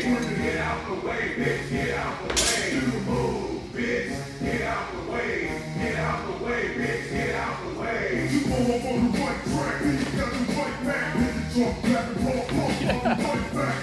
Get out the way, bitch. Get out the way. You move, bitch. Get out the way. Get out the way, bitch. Get out the way. You move on the right track. Then got the right back. Bitch, you drop back and roll up on right back.